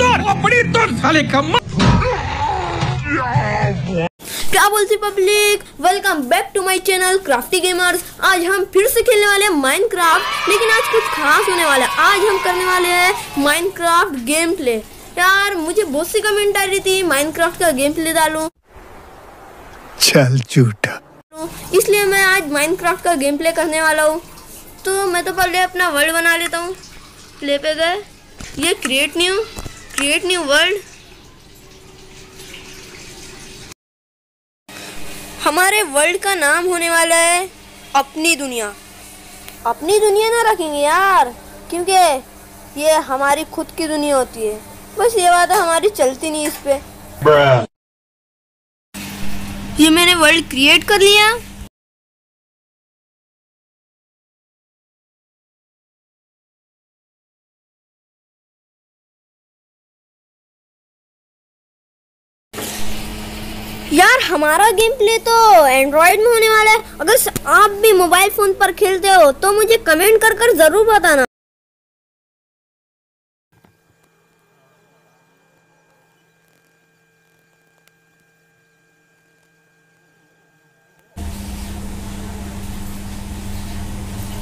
तोड़ बड़ी तोड़ साले का क्या बोलती public? Welcome back to my channel crafty gamers आज हम फिर से खेलने वाले हैं माइनक्राफ्ट लेकिन आज कुछ खास होने वाला है। आज हम करने वाले हैं माइनक्राफ्ट गेम प्ले यार मुझे बहुत सी कमेंट आ रही थी माइनक्राफ्ट का गेम प्ले डालूं। चल झूठा। इसलिए मैं आज माइनक्राफ्ट का गेम प्ले करने वाला हूँ। तो मैं तो पहले अपना वर्ल्ड बना लेता हूँ। प्ले पे गए। ये create new create new world हमारे वर्ल्ड का नाम होने वाला है अपनी दुनिया। अपनी दुनिया ना रखेंगे यार क्योंकि ये हमारी खुद की दुनिया होती है। बस ये बात हमारी चलती नहीं इस पे। ये मैंने वर्ल्ड क्रिएट कर लिया। हमारा गेम प्ले तो एंड्रॉयड में होने वाला है। अगर आप भी मोबाइल फ़ोन पर खेलते हो तो मुझे कमेंट कर कर ज़रूर बताना।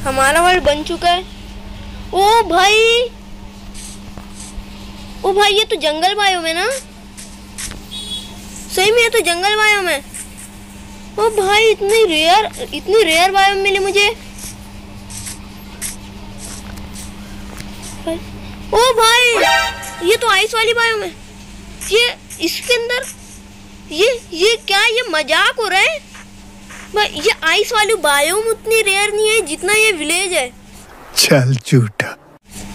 हमारा वर्ल्ड बन चुका है। ओ भाई! ओ भाई, ये तो जंगल बायो में ना? सही में तो जंगल बायोम है। ओ भाई इतनी रेयर इतनी रेयर बायोम मिली मुझे। ओ भाई ये तो आइस वाली बायोम है। ये इसके अंदर ये ये क्या ये मज़ाक हो रहा है? भाई ये आइस वाली बायोम उतनी रेयर नहीं है जितना ये विलेज है। चल झूठा।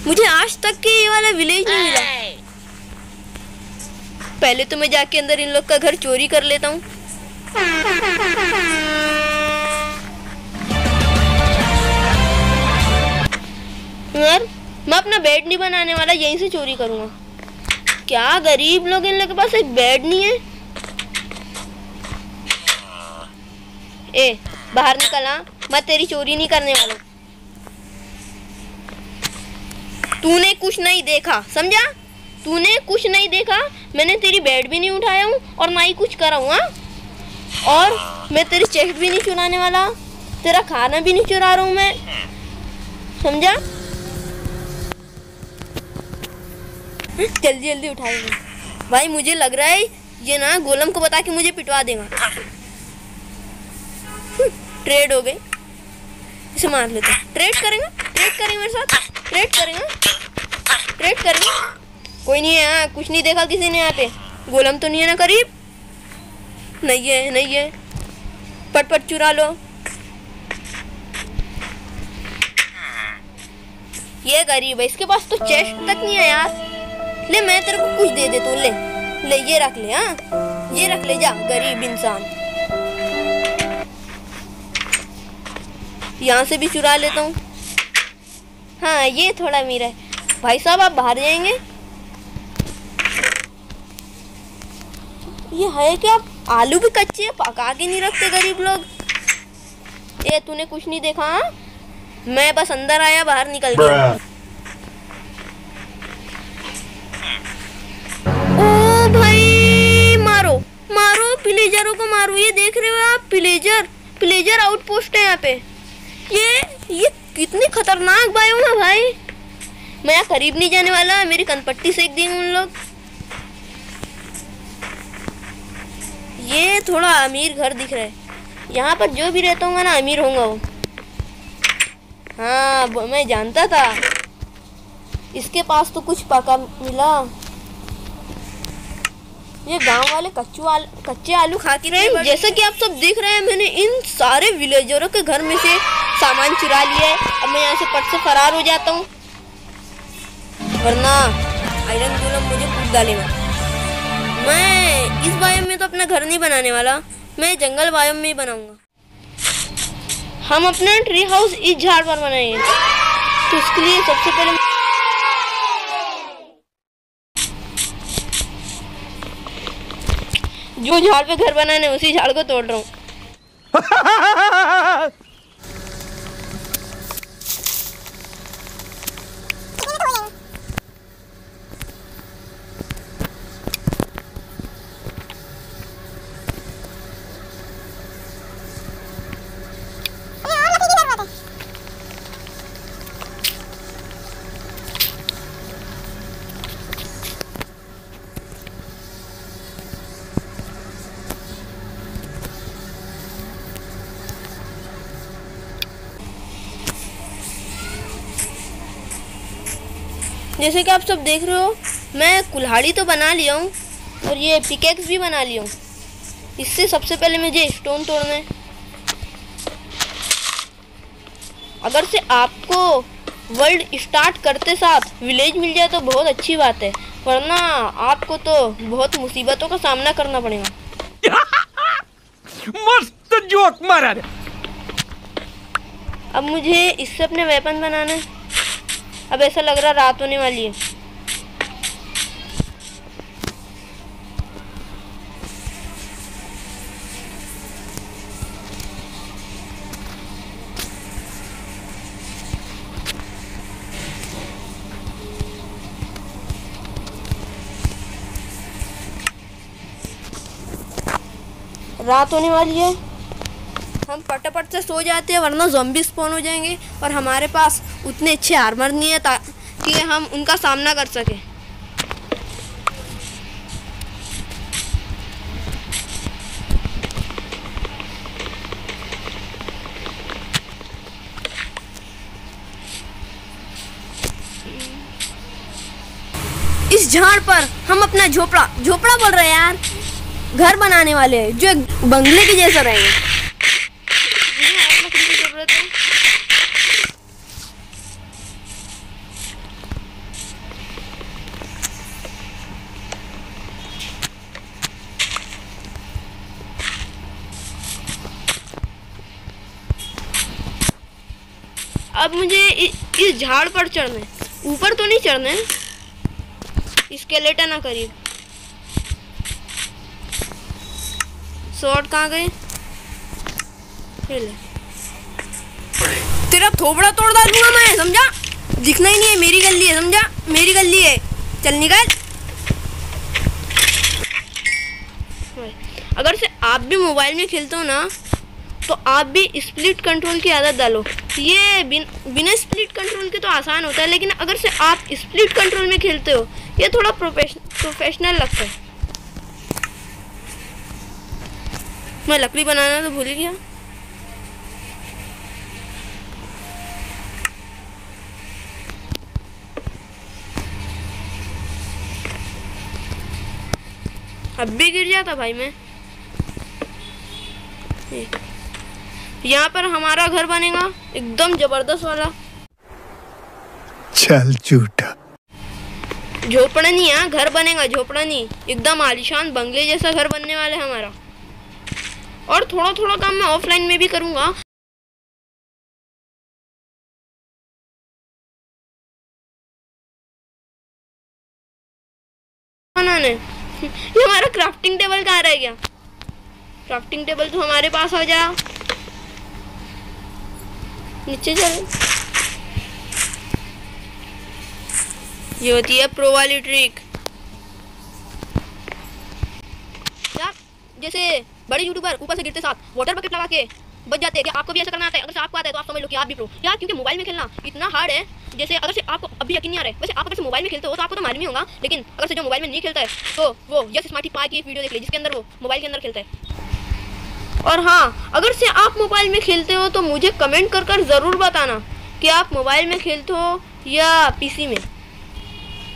मुझे आज तक के ये वाला विलेज नहीं मिला। पहले तो मैं जाके अंदर इन लोग का घर चोरी कर लेता हूँ। मैं अपना बेड नहीं बनाने वाला, यहीं से चोरी करूँगा। क्या गरीब लोग इन लोग के पास एक बेड नहीं है? ए, बाहर निकल मैं तेरी चोरी नहीं करने वाला। तूने कुछ नहीं देखा, समझा? तूने कुछ नहीं देखा? मैंने तेरी बेड भी नहीं उठाया हूँ और ना ही कुछ करा हूँ और मैं तेरी चेस्ट भी नहीं चुराने वाला, तेरा खाना भी नहीं चुरा रहा हूँ मैं। समझा? जल्दी जल्दी उठाएँगे भाई, मुझे लग रहा है ये ना गोलम को बता के मुझे पिटवा देगा। ट्रेड हो गए इसे मार लेते ट्रेड करेंगे? ट्रेड करेंगे मेरे साथ? ट्रेड करेंगे? ट्रेड करेंगे? कोई नहीं है यहाँ कुछ नहीं देखा किसी ने यहाँ पे। गोलम तो नहीं है ना करीब? नहीं है नहीं है। पट पट चुरा लो। ये गरीब है, इसके पास तो चेस्ट तक नहीं है यार। ले, मैं तेरे को कुछ दे देता हूँ, ले। ले, ये रख ले हाँ। ये रख ले, जा, गरीब इंसान। यहाँ से भी चुरा लेता हूँ। हाँ ये थोड़ा मेरा है। भाई साहब, आप बाहर जाएँगे? ये है क्या? आलू भी कच्चे पका के नहीं रखते गरीब लोग। ये तूने कुछ नहीं देखा हा? मैं बस अंदर आया बाहर निकल गया ओ भाई मारो मारो पिलेजरों को मारो। ये देख रहे हो आप पिलेजर पिलेजर आउटपोस्ट है यहाँ पे। ये ये कितनी खतरनाक बायो है भाई। मैं यहाँ करीब नहीं जाने वाला मेरी कनपट्टी सेक देंगे उन लोग। ये थोड़ा अमीर घर दिख रहा है। यहाँ पर जो भी रहता हूँ ना अमीर होगा वो। हाँ मैं जानता था। इसके पास तो कुछ पका मिला। ये गाँव वाले कच्चू आल, कच्चे आलू खा के रहे जैसा कि आप सब देख रहे हैं मैंने इन सारे विलेजरों के घर में से सामान चुरा लिया है। अब मैं यहाँ से पट से फरार हो जाता हूँ। वरना आयरन गोलम मुझे कूद डालेगा। मैं इस बायोम में तो अपना घर नहीं बनाने वाला। मैं जंगल बायोम में ही बनाऊँगा। हम अपना ट्री हाउस इस झाड़ पर बनाएँगे। तो उसके लिए सबसे पहले जो झाड़ पे घर बनाने उसी झाड़ को तोड़ रहा हूँ। जैसे कि आप सब देख रहे हो मैं कुल्हाड़ी तो बना लिया हूँ और ये पिकेक्स भी बना लिया हूँ। इससे सबसे पहले मुझे स्टोन तोड़ना है। अगर से आपको वर्ल्ड स्टार्ट करते साथ विलेज मिल जाए तो बहुत अच्छी बात है वरना आपको तो बहुत मुसीबतों का सामना करना पड़ेगा। मस्त जोक मारा अब मुझे इससे अपने वेपन बनाना है। अब ऐसा लग रहा रात होने वाली है। रात होने वाली है। हम पटापट से सो जाते हैं, वरना जॉम्बी स्पॉन हो जाएँगे और हमारे पास उतने अच्छे आर्मर नहीं है ताकि हम उनका सामना कर सकें। इस झाड़ पर हम अपना झोपड़ा झोपड़ा बोल रहे हैं यार। घर बनाने वाले हैं, जो एक बंगले के जैसा रहेंगे मुझे और लकड़ी की ज़रूरत है अब मुझे इस झाड़ पर चढ़ना है। ऊपर तो नहीं चढ़ना है। स्केलेटन ना करिए। शॉर्ट कहाँ गए? तेरा थोबड़ा तोड़ डालूँगा मैं, समझा? दिखना ही नहीं है, मेरी गली है, समझा? मेरी गली है। चल निकल। अगर से आप भी मोबाइल में खेलते हो ना तो आप भी स्प्लिट कंट्रोल की आदत डालो। ये बिन, बिना स्प्लिट कंट्रोल के तो आसान होता है लेकिन अगर से आप स्प्लिट कंट्रोल में खेलते हो ये थोड़ा प्रोफेशन प्रोफेशनल लगता है। मैं लकड़ी बनाना तो भूल गया। अब भी गिर जाता भाई मैं। यहाँ पर हमारा घर बनेगा। एकदम ज़बरदस्त वाला। चल झूठा। झोपड़ा नहीं है घर बनेगा झोपड़ा नहीं एकदम आलिशान बंगले जैसा घर बनने वाला है हमारा। और थोड़ा थोड़ा काम मैं ऑफलाइन में भी करूँगा। ये हमारा क्राफ्टिंग टेबल कहाँ रह गया क्राफ्टिंग टेबल तो हमारे पास आ जा। नीचे चल ये होती है प्रो वाली ट्रिक जैसे बड़े यूट्यूबर ऊपर से गिरते साथ वाटर बकेट लगा के बच जाते हैं। कि आपको भी ऐसा करना आता है? अगर से आपको आता है तो आप समझ लो कि आप भी प्रो यार क्योंकि मोबाइल में खेलना इतना हार्ड है, जैसे अगर से आपको अभी यकीन नहीं आ रहा है। वैसे आप अगर से मोबाइल में खेलते हो तो आपको तो मालूम ही होगा, लेकिन अगर से जो मोबाइल में नहीं खेलता है तो वो यस स्मार्टी पा की वीडियो देख ले, जिसके अंदर वो मोबाइल के अंदर खेलता है। और हाँ अगर से आप मोबाइल में खेलते हो तो मुझे कमेंट कर कर ज़रूर बताना कि आप मोबाइल में खेलते हो या पीसी में।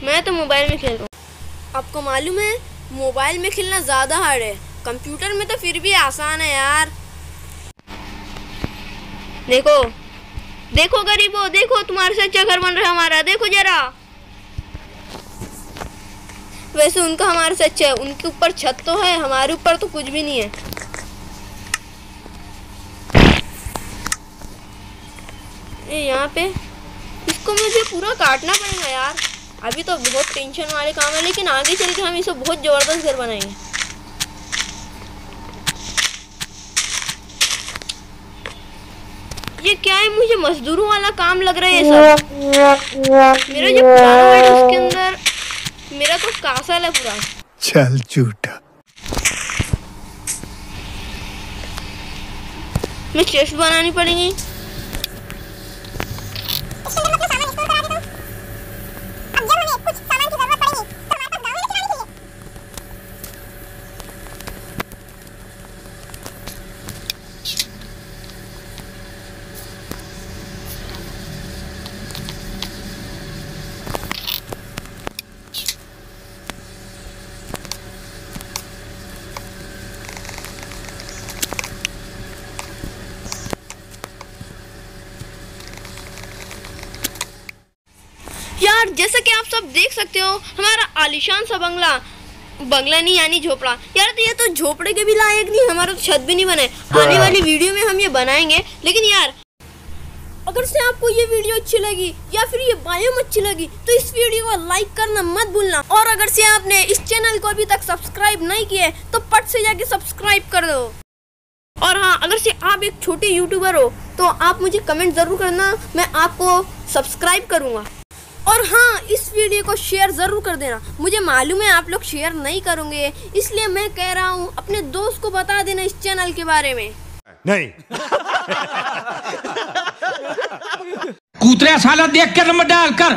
मैं तो मोबाइल में खेल रहा हूँ। आपको मालूम है, मोबाइल में खेलना ज़्यादा हार्ड है। कंप्यूटर में तो फिर भी आसान है यार। देखो देखो गरीबो, देखो तुम्हारे से अच्छा घर बन रहा है हमारा, देखो जरा। वैसे उनका हमारे से अच्छा है उनके ऊपर छत तो है, हमारे ऊपर तो कुछ भी नहीं है। यहाँ पे। इसको मुझे पूरा काटना पड़ेगा यार। अभी तो बहुत टेंशन वाले काम है लेकिन आगे चल के हम इसे बहुत ज़बरदस्त घर बनाएँगे। ये क्या है? मुझे मजदूरों वाला काम लग रहा है ये सब। मेरा जो पुराना है उसके अंदर मेरा तो कासल है पूरा। चल झूठा। मैं चेस्ट बनानी पड़ेगी। जैसा कि आप सब देख सकते हो हमारा आलिशान सा बंगला बंगला नहीं यानी झोपड़ा। यार तो ये तो झोपड़े के भी लायक नहीं हमारा तो छत भी नहीं बने आने वाली वीडियो में हम ये बनाएँगे लेकिन यार अगर से आपको ये वीडियो अच्छी लगी या फिर ये बायोम अच्छी लगी तो इस वीडियो को लाइक करना मत भूलना। और अगर से आपने इस चैनल को अभी तक सब्सक्राइब नहीं किया है तो पट से जाके सब्सक्राइब कर दो। और हाँ अगर से आप एक छोटे यूट्यूबर हो तो आप मुझे कमेंट ज़रूर करना मैं आपको सब्सक्राइब करूँगा। और हाँ इस वीडियो को शेयर ज़रूर कर देना। मुझे मालूम है आप लोग शेयर नहीं करोगे इसलिए मैं कह रहा हूँ अपने दोस्त को बता देना इस चैनल के बारे में। नहीं। कूतरे साला देख कर नंबर डाल कर